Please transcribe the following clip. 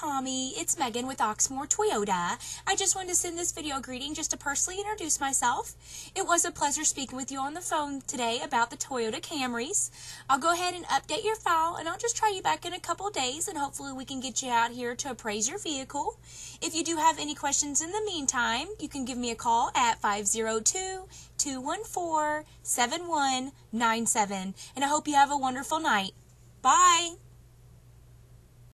Tommy. It's Megan with Oxmoor Toyota. I just wanted to send this video greeting just to personally introduce myself. It was a pleasure speaking with you on the phone today about the Toyota Camrys. I'll go ahead and update your file and I'll just try you back in a couple days and hopefully we can get you out here to appraise your vehicle. If you do have any questions in the meantime, you can give me a call at 502 214 7197. And I hope you have a wonderful night. Bye.